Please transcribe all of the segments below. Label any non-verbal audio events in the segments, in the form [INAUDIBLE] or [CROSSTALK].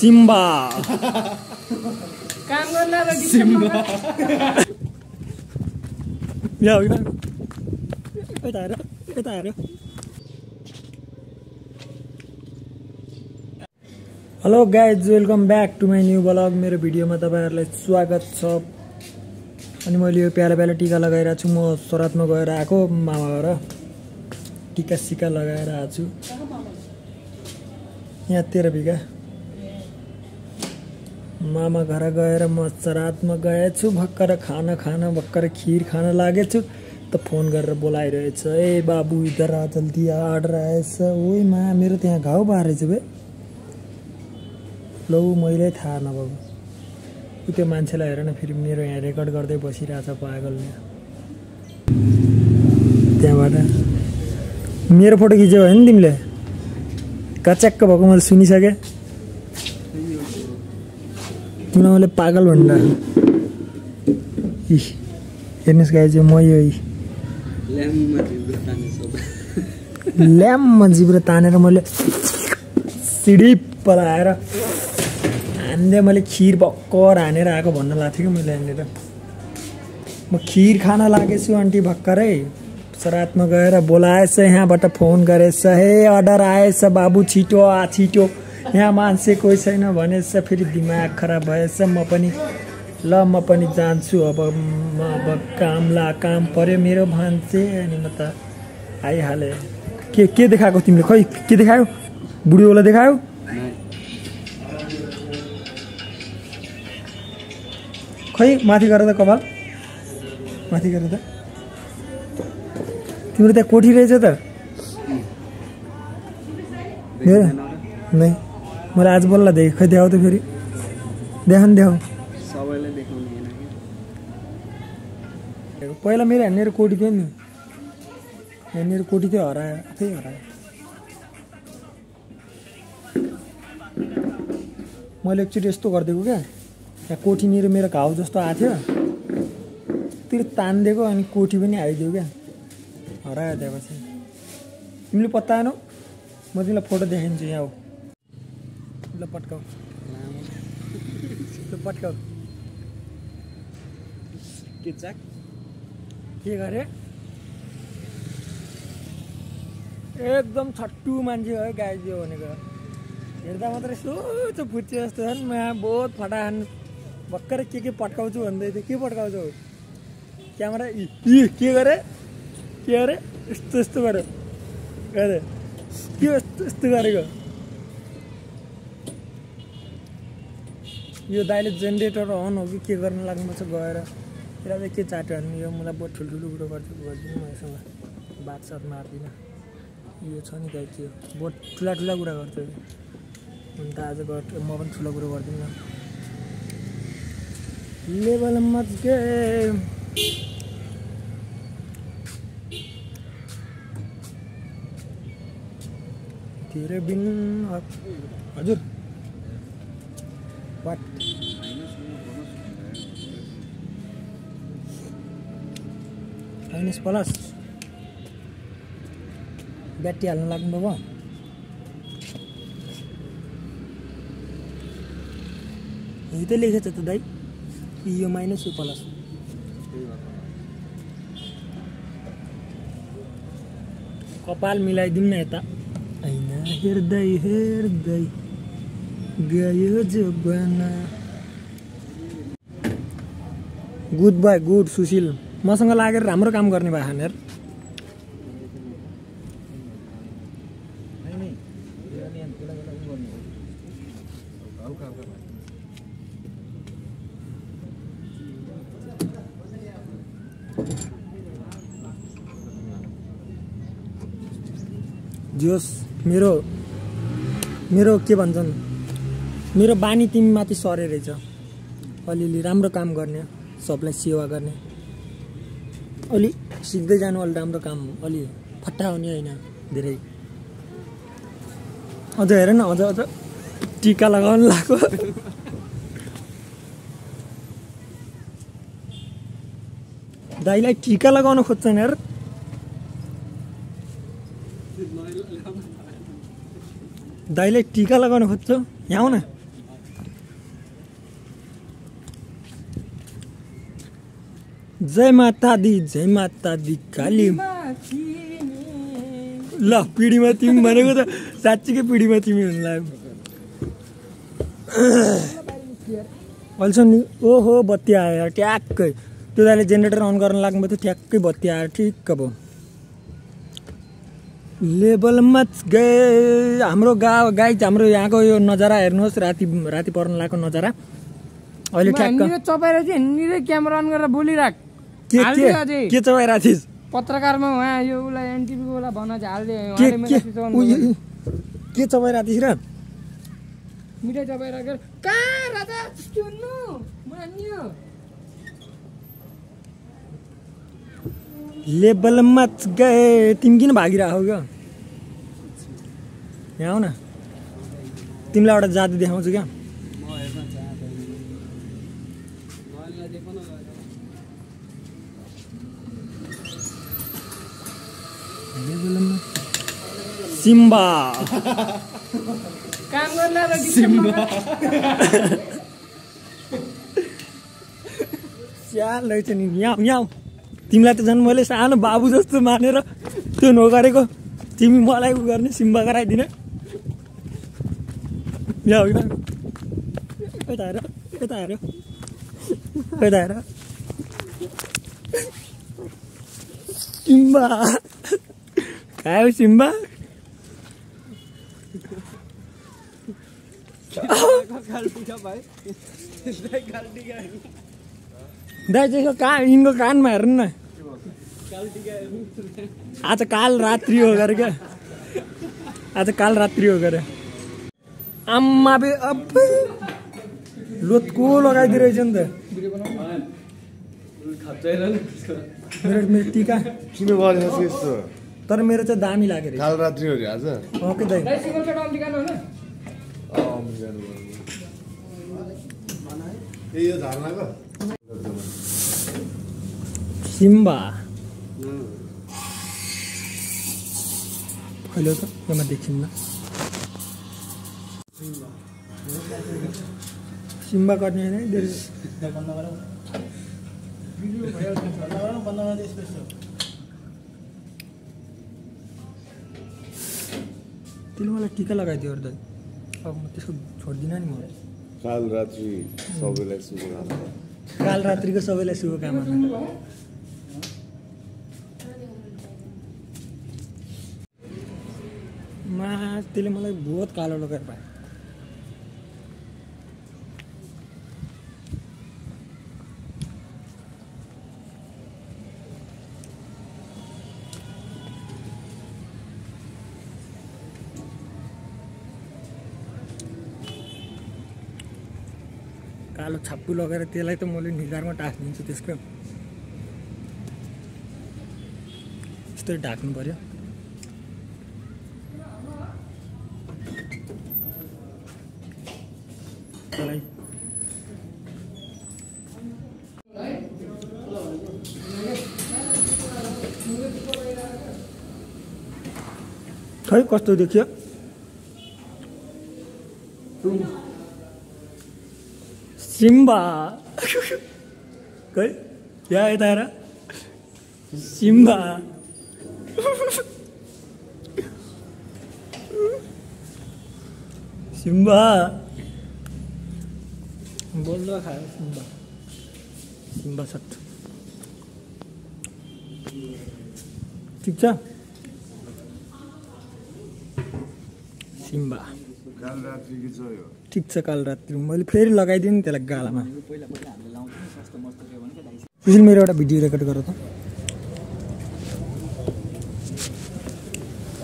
Simba काम गर्न र या होइन यता हेर यता हेर hello guys welcome back to my new blog मेरो भिडियोमा तपाईँहरूलाई स्वागत छ। अनि मैले यो प्याला प्याला टिका लगाइरहेको छु। म सरातमा गएर आएको मामा घर टिका सिका लगाएर आएको छु। यहाँ तेह्र बिघा। मामा घर गएर म सरातमा गएछु भर्खर खाना खाना भर्खर खिर खान लागेछु। त फोन गरेर बोलाइरहेछ ए बाबु इधर आ जल्दी आ अर्डर आएछ ओइ मा मेरो त्यहाँ घाउ भएछ बे। लौ मैले थाहा नभएको त्यो मान्छेलाई हेर न फेरि मेरो यहाँ रेकर्ड गर्दै बसिरहेछ पागलले। त्यहाँबाट मेरो फोटो खिच्यो नि तिमीले? कच्याक्क भएको मैले सुनिसकेँ। तिमीलाई मैले पागल भनेर इ हेर्नुहोस् गाई चाहिँ म यो। ल्याममा जिब्रो तानेर मैले सिडिप लगाएर हान्दै मैले खिर भर्खर हानेर आएको भन्न लाग्थ्यो कि मैले यहाँनिर। म खिर खान लागेछु आन्टी भर्खरै। सरातमा गएर बोलाएछ यहाँबाट फोन गरेछ हे अर्डर आएछ बाबु छिटो आ छिटो। यहाँ मान्छे कोही छैन भनेछ फेरि दिमाग खराब भएछ। म पनि ल म पनि जान्छु। अब म अब काम ला काम पऱ्यो मेरो मान्छे अनि म त आइहालेँ। के के देखाएको तिमीले? खै के देखायो? बुढीवाला देखायो? खै माथि गर त कपाल। माथि गर त। तिम्रो त्यहाँ कोठी रहेछ त। नै। मैले आज बल्ल देखेँ खै देखाउ त फेरि देखाउ देखाउने कि पहिला मेरो यहाँनिर कोठी थियो नि यहाँनिर कोठी थियो हरायो आफै हरायो मैले एकचोटि यस्तो गरिदिएको क्या यहाँ कोठीनिर मेरो घाउ जस्तो आएको थियो त्यो तानिदिएको अनि कोठी पनि आइदियो क्या हरायो त्यहाँपछि तिमीले पत्ताएनौ म तिमीलाई फोटो देखाइदिन्छु यहाँ हो ल पट्काउ ल पट्काउ के चाक के गरे एकदम छट्टु मान्छे हो गाइजियो भनेको हेर्दा मात्रै सोचो फुच्चे जस्तो छन् म बहुत फटा खानु भर्खर के के पट्काउँछु भन्दै थियो के पट्काउँछौ क्यामेरा के गरे के गरे यस्तो यस्तो गऱ्यो गरे के यस्तो यस्तो गरेको यो दाइले जेनेरेटर अन हो कि के गर्न लाग्नु छ गएर? यसलाई चाहिँ के चाट्यो भने यो मलाई बहुत ठुल्ठुलो कुरो गर्छु गरिदिनु म यससँग बातसात मार्दिनँ। यो छ नि गाई त्यो बहुत ठुला ठुला कुरा गर्छ यो। अन्त आज गर्छ म पनि ठुलो कुरो गर्दिनँ। लेभल मच गे तेरे बिन हजुर। फाइनेन्स प्लस ब्याट्री हाल्नु लाग्नु भयो यही त लेखेछ त दाइ यो माइनस यो प्लस कपाल मिलाइदिउँ न यता ऐना हेर्दै हेर्दै गयो जबाना गुड बाई गुड सुशील मसँग लागेर राम्रो काम गर्ने भयो यार जोस् मेरो मेरो के भन्छन्? मेरो बानी तिमीमाथि सरे रहेछ अलिअलि राम्रो काम गर्ने सबलाई सेवा गर्ने। अलि सिक्दै जानु अलि राम्रो काम अलि फट्टा हुने होइन धेरै। अझ हेर न अझ अझ। टिका लगाउनु लगाएको दाइलाई टिका लगाउन खोज्छन् हेर। दाइलाई टिका लगाउन खोज्छौ। यहाँ आऊ जय माता दी जय माता दी काली ल पिँढीमा तिमी भनेको त साँच्चीकै पिँढीमा तिमी हुनु लाग्यो अल्छ नि ओहो बत्ती आयो ट्याक्कै त्यो दाइले जेनेरेटर अन गर्न लाग्नु थियो ट्याक्कै बत्ती आयो ठिक्क भयो लेभलमा गए हाम्रो गाउँ गाई हाम्रो यहाँको यो नजारा हेर्नुहोस् राति राति पर्न लागेको नजारा। अहिले ठ्याक्क। क्यामेरा अन गरेर बोलिराख। के हालिदियो अझै। के के चबाइरहेको थिइस् पत्रकारमा उहाँ यो उसलाई भन्न चाहिँ के चबाइरहेको थिइस् र? मिठाई चपाइराखेर कहाँ राजा? के हुनु म नि हो लेभलमा गए तिमी किन भागिरहेको क्या? यहाँ आऊ न। तिमीलाई एउटा जादु देखाउँछु क्या म हेर्न चाहँदैन मैले देखाउन गएर लेभलमा सिम्बा काम गर्ला र डिसेम्बरमा स्याल रहेछ नि यहाँ यहाँ तिमीलाई त झन् मैले सानो बाबु जस्तो मानेर त्यो नगरेको तिमी मलाई उ गर्ने सिम्बा गराइदिने यहाँ यता हेर यता हेर यता हेर सिम्बा सिम्बा भाइ गाल्टी गयो दाइ चाहिँ कहाँ यिनको कानमा हेर्नु न आज काल रात्रि हो गरे क्या आज काल रात्रि हो गरे आम्मा बे अब लोतको लगाइदिइ रहेछ नि त टिका तर मेरो चाहिँ दामी लाग्यो काल रात्रि हो आज। ओके दाइ? सिम्बा। फैलो त यसमा देखिन्न। सिम्बा गर्ने होइन है धेरै त्यसले मलाई टिका लगाइदियो अरू दाइ। अब म त्यसको छोड्दिनँ नि म। काल रात्रि सबैलाई शुभकामना काल रात्रिको सबैलाई शुभकामना मा त्यसले मलाई बहुत कालो लगाएर पायो। कालो छाप्पु लगाएर त्यसलाई त मैले निधारमा टाँसिदिन्छु त्यसको। यस्तै ढाक्नु त्यसलाई। खै कस्तो देखियो? सिम्बा खै यहाँ यता हेर सिम्बा सिम्बा बोल्दा खायो सिम्बा सिम्बा सट ठिक छ सिम्बा काल रात्रि कि छ यो ठिक छ काल रात्रि मैले फेरि लगाइदिएँ नि त्यसलाई गालामा। सुशील मेरो एउटा भिडियो रेकर्ड गर त।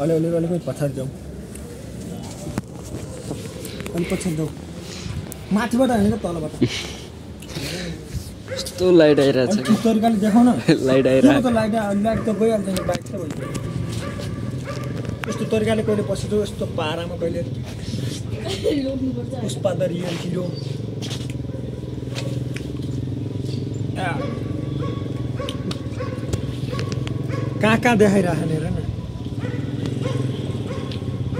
अलि अलि अलिकति पछाडि जाउँ अलिक पछाडि जाउँ माथिबाट होइन तलबाट। यस्तो लाइट आइरहेछ अलिक ठिक तरिकाले देखाउ न। [LAUGHS] लाइट त लाइट लाइट त गइहाल्छ नि बाइक छ यस्तो तरिकाले कहिले पसेको यस्तो पारामा कहिले Puspa dari yang kilo. कहाँ कहाँ देखा रहा है नेरा देखाइरहेको लिएर न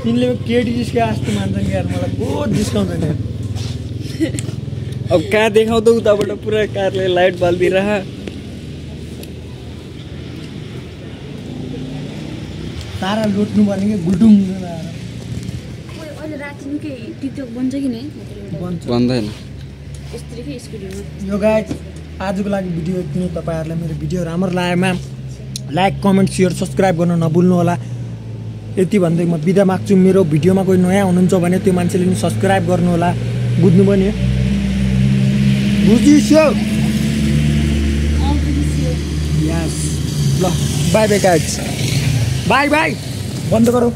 तिमीले केटी जिस्के आस्तो मान्छन् यार मतलब बहुत जिस्काउँदैन अब कहाँ बड़ा पूरा कार ले लाइट बाल दी रहा तारा लूटने वाले के कि ना टिकटक बन्छ कि नै? बन्दैन। यो गाइज आजको लागि भिडियो यति नै तपाईँहरूलाई मेरो भिडियो राम्रो लागेमा लाइक कमेन्ट सेयर सब्सक्राइब गर्न नभुल्नु होला। यति भन्दै म बिदा माग्छु। मेरो भिडियोमा कोही नयाँ हुनुहुन्छ भने त्यो मान्छेले नि सब्सक्राइब गर्नु होला। बुझ्नु पनि बुझिस्यो यस ल bye bye guys bye bye बन्द गरौँ।